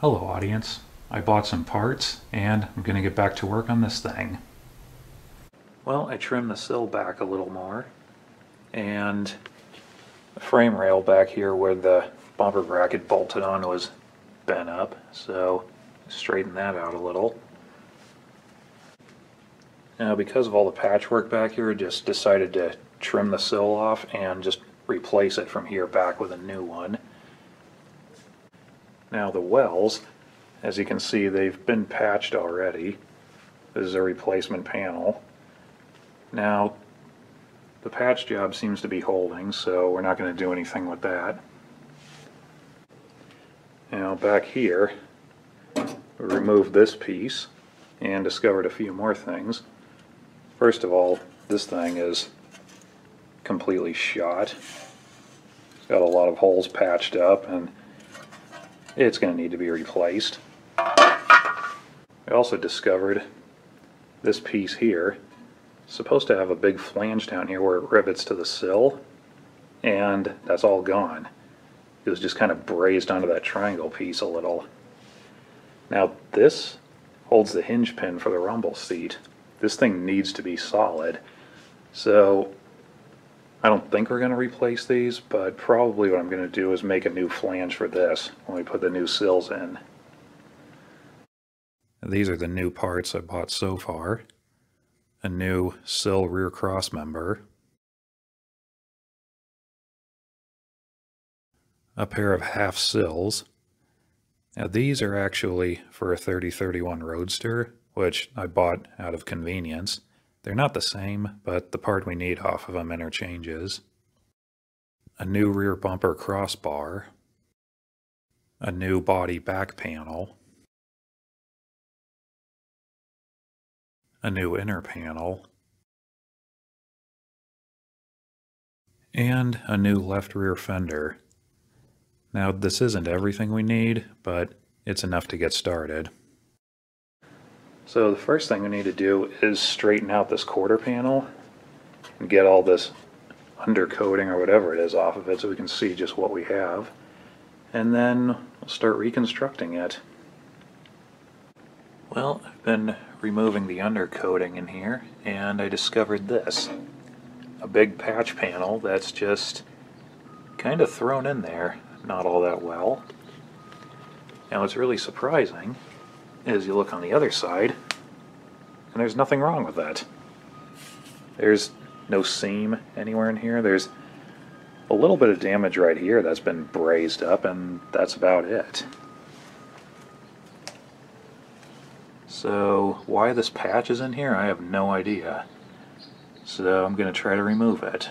Hello audience. I bought some parts and I'm going to get back to work on this thing. Well, I trimmed the sill back a little more and the frame rail back here where the bumper bracket bolted on was bent up, so straighten that out a little. Now because of all the patchwork back here, I just decided to trim the sill off and just replace it from here back with a new one. Now the wells, as you can see, they've been patched already. This is a replacement panel. Now, the patch job seems to be holding, so we're not going to do anything with that. Now back here, we removed this piece and discovered a few more things. First of all, this thing is completely shot. It's got a lot of holes patched up and it's going to need to be replaced. I also discovered this piece here supposed to have a big flange down here where it rivets to the sill and that's all gone. It was just kind of brazed onto that triangle piece a little. Now this holds the hinge pin for the rumble seat. This thing needs to be solid. So I don't think we're going to replace these, but probably what I'm going to do is make a new flange for this when we put the new sills in. These are the new parts I bought so far. A new sill rear cross member. A pair of half sills. Now these are actually for a 3031 Roadster, which I bought out of convenience. They're not the same, but the part we need off of them interchanges. A new rear bumper crossbar. A new body back panel. A new inner panel. And a new left rear fender. Now this isn't everything we need, but it's enough to get started. So the first thing we need to do is straighten out this quarter panel and get all this undercoating or whatever it is off of it so we can see just what we have. And then we'll start reconstructing it. Well, I've been removing the undercoating in here and I discovered this. A big patch panel that's just kind of thrown in there, not all that well. Now what's really surprising is you look on the other side, and there's nothing wrong with that. There's no seam anywhere in here. There's a little bit of damage right here that's been brazed up, and that's about it. So why this patch is in here, I have no idea. So I'm going to try to remove it.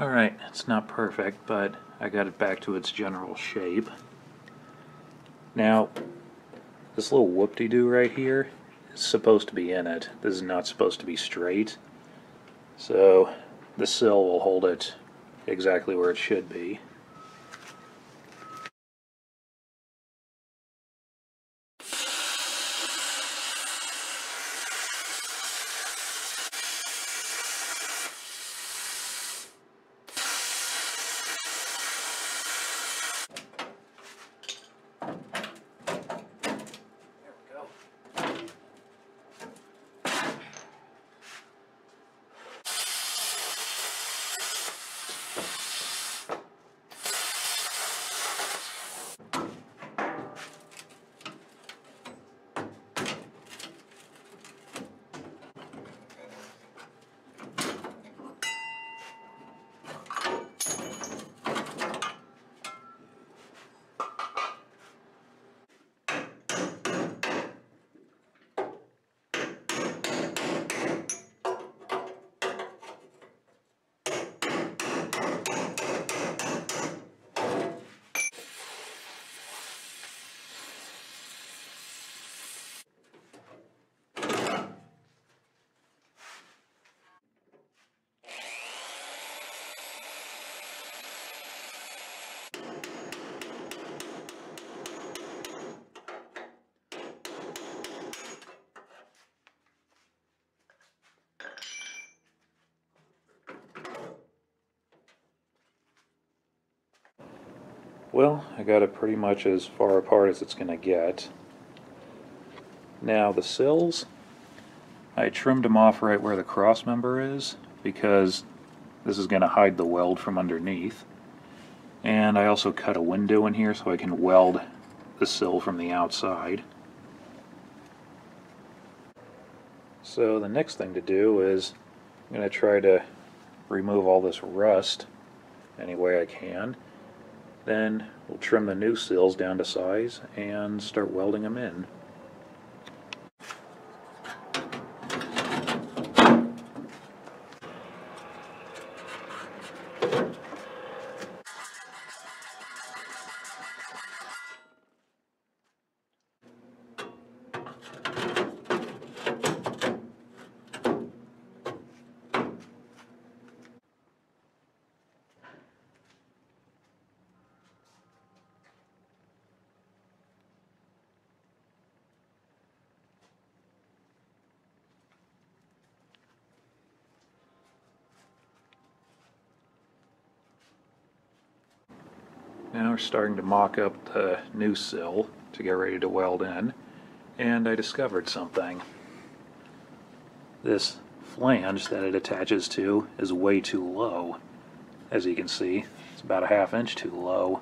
Alright, it's not perfect, but I got it back to its general shape. Now, this little whoop-de-doo right here is supposed to be in it. This is not supposed to be straight. So, the sill will hold it exactly where it should be. Well, I got it pretty much as far apart as it's going to get. Now the sills, I trimmed them off right where the cross member is because this is going to hide the weld from underneath. And I also cut a window in here so I can weld the sill from the outside. So the next thing to do is I'm going to try to remove all this rust any way I can. Then we'll trim the new sills down to size and start welding them in. Now we're starting to mock up the new sill to get ready to weld in, and I discovered something. This flange that it attaches to is way too low. As you can see, it's about a half inch too low.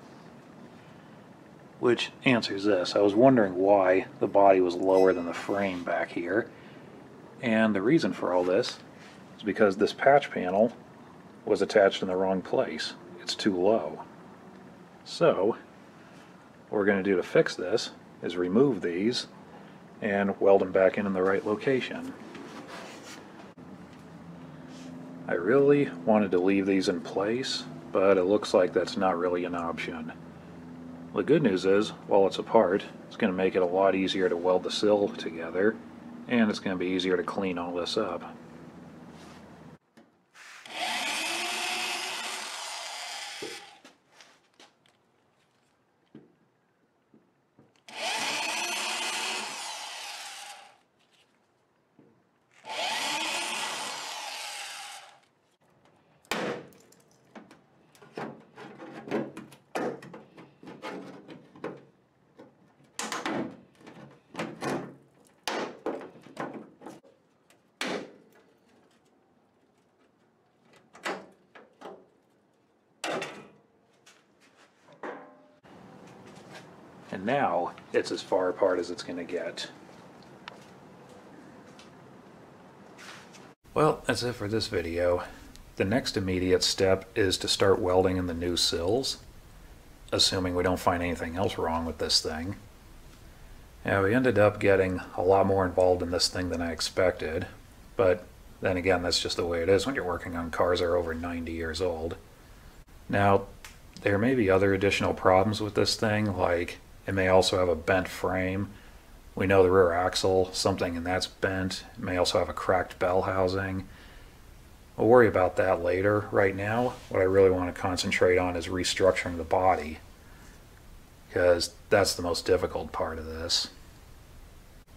Which answers this. I was wondering why the body was lower than the frame back here. And the reason for all this is because this patch panel was attached in the wrong place. It's too low. So, what we're going to do to fix this is remove these and weld them back in in the right location. I really wanted to leave these in place, but it looks like that's not really an option. The good news is, while it's apart, it's going to make it a lot easier to weld the sill together, and it's going to be easier to clean all this up. And now it's as far apart as it's going to get. Well, that's it for this video. The next immediate step is to start welding in the new sills, assuming we don't find anything else wrong with this thing. Now, we ended up getting a lot more involved in this thing than I expected, but then again, that's just the way it is when you're working on cars that are over 90 years old. Now, there may be other additional problems with this thing, like it may also have a bent frame. We know the rear axle, something and that's bent. It may also have a cracked bell housing. We'll worry about that later. Right now, what I really want to concentrate on is restructuring the body because that's the most difficult part of this.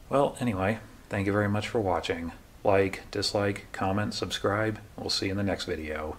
Well, anyway, thank you very much for watching. Like, dislike, comment, subscribe. We'll see you in the next video.